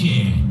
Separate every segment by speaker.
Speaker 1: seasonal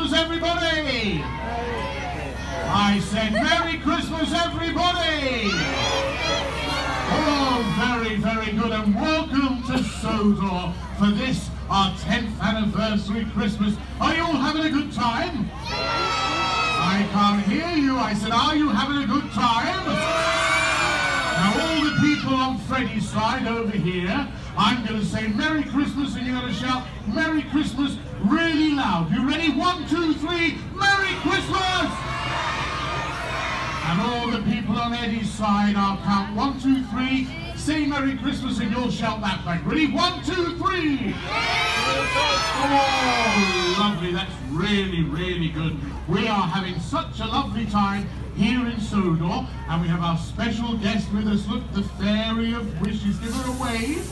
Speaker 2: Christmas, everybody! I said, Merry Christmas, everybody! Oh, very, very good, and welcome to Sodor for this, our 10th anniversary Christmas. Are you all having a good time? I can't hear you. I said, are you having a good time? Now all the people on Freddie's side over here, I'm going to say Merry Christmas and you're going to shout Merry Christmas really loud. You ready? One, two, three, Merry Christmas! And all the people on Eddie's side, I'll count one, two, three, say Merry Christmas and you'll shout that back. Ready? One, two, three! Oh, lovely. That's really, really good. We are having such a lovely time here in Sodor, and we have our special guest with us. Look, the Fairy of Wishes. Give her a wave.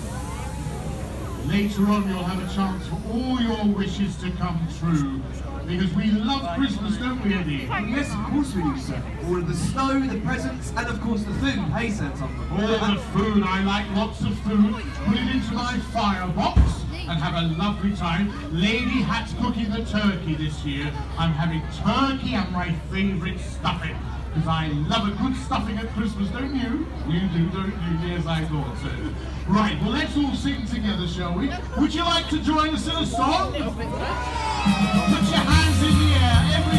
Speaker 2: Later on, you'll have a chance for all your wishes to come true. Because we love Christmas, don't we, Eddie?
Speaker 3: Yes, of course we do, sir. All of the snow, the presents, and of course the food. Hey, Sir Tom.
Speaker 2: All the food, I like lots of food. Put it into my firebox and have a lovely time. Lady Hatt's cooking the turkey this year. I'm having turkey and my favourite stuffing. Because I love a good stuffing at Christmas, don't you? You do, don't you? Yes, I thought so. Right, well let's all sing together, shall we? Would you like to join us in a song? Put your hands in the air, every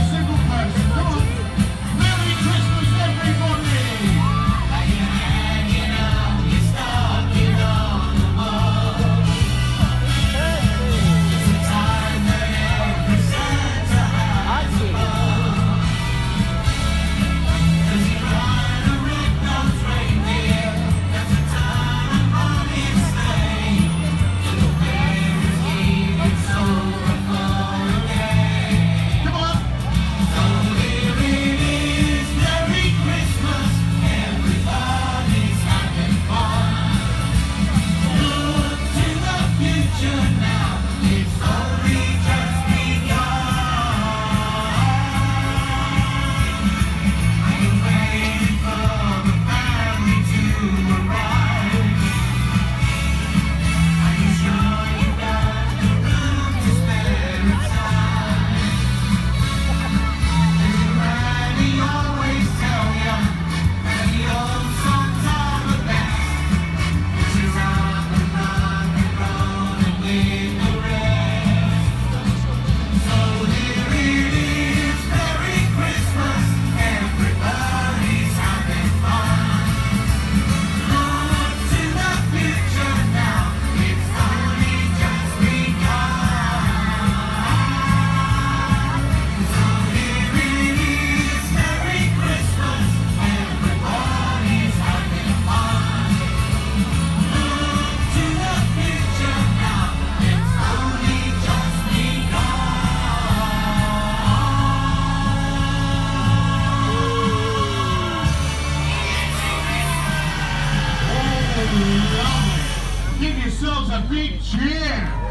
Speaker 2: cheer.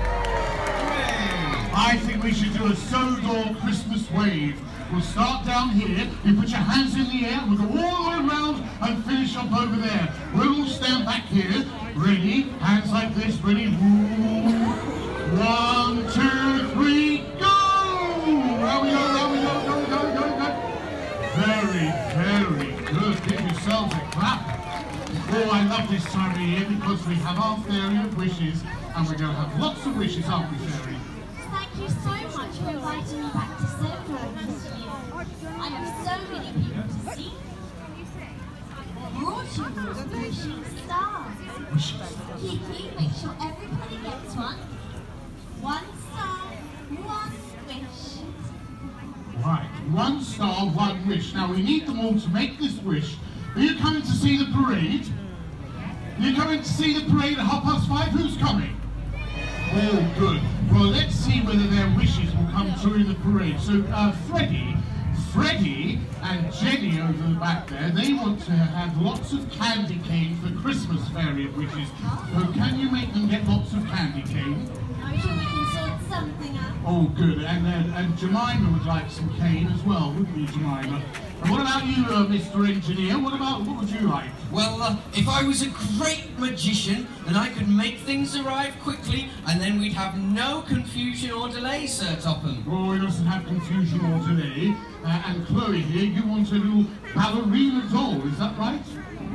Speaker 2: I think we should do a Sodor Christmas wave. We'll start down here, you put your hands in the air, we'll go all the way around and finish up over there. We'll all stand back here, ready, hands like this, ready, one, two, three, go! There we go, there we go, go, go, go, go. Very, very good. Give yourselves a clap. Oh, I love this time of year because we have our fairy wishes and we're going to have lots of wishes, aren't we, fairy?
Speaker 4: Thank you so much for inviting me back to year. I have so many people to see. Brought you all wishing stars. Kiki, make sure everybody gets one. One star, one wish.
Speaker 2: Right, one star, one wish. Now we need them all to make this wish. Are you coming to see the parade? You're coming to see the parade at half past five? Who's coming? Oh, good. Well, let's see whether their wishes will come true in the parade. So, uh, Freddie, Freddie and Jenny over the back there, they want to have lots of candy cane for Christmas fairy of wishes. So can you make them get lots of candy cane?
Speaker 4: I'm sure we can sort something out.
Speaker 2: Oh, good. And uh, and Jemima would like some cane as well, wouldn't you, Jemima? And what about you, uh, Mr. Engineer? What about what would you like?
Speaker 5: Well, uh, if I was a great magician, and I could make things arrive quickly, and then we'd have no confusion or delay, Sir Topham.
Speaker 2: Oh, we mustn't have confusion or delay. Uh, and Chloe here, you want a little ballerina doll, is that right?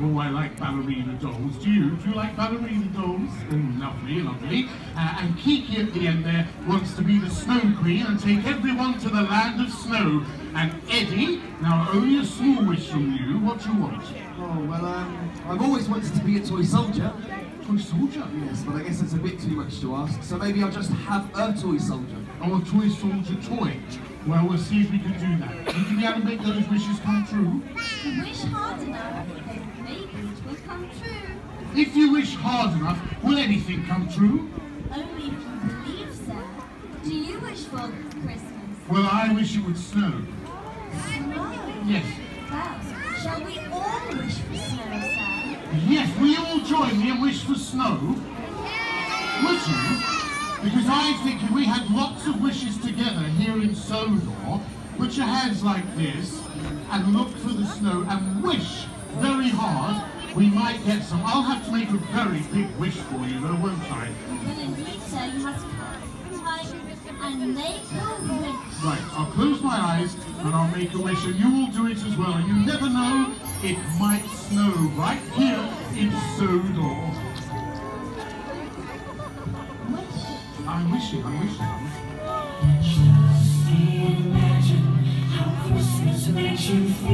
Speaker 2: Oh, I like ballerina dolls. Do you? Do you like ballerina dolls? Oh, lovely, lovely. Uh, and Kiki at the end there wants to be the snow queen and take everyone to the land of snow. And Eddie, now only a small wish from you. What do you want?
Speaker 3: Oh, well, um, I've always wanted to be a toy soldier.
Speaker 2: Toy soldier?
Speaker 3: Yes, but I guess that's a bit too much to ask. So maybe I'll just have a toy soldier.
Speaker 2: Oh, a toy soldier toy. Well, we'll see if we can do that. You can be able to make those wishes come true.
Speaker 4: Wish hard enough, then maybe it will come true.
Speaker 2: If you wish hard enough, will anything come true?
Speaker 4: Only if you believe so. Do you wish for Christmas?
Speaker 2: Well, I wish it would snow. Yes.
Speaker 4: Well, shall we all wish for snow, sir?
Speaker 2: Yes, will you all join me and wish for snow? Would you? Because I think if we had lots of wishes together here in Sodor, put your hands like this and look for the snow and wish very hard, we might get some. I'll have to make a very big wish for you though, won't I?
Speaker 4: Well, indeed, sir, you must and make.
Speaker 2: Right, I'll close my eyes and I'll make a wish and you will do it as well. You never know, it might snow right here in Sodor. I'm wishing, I'm wishing, I'm wishing.
Speaker 1: Just imagine how Christmas makes you feel.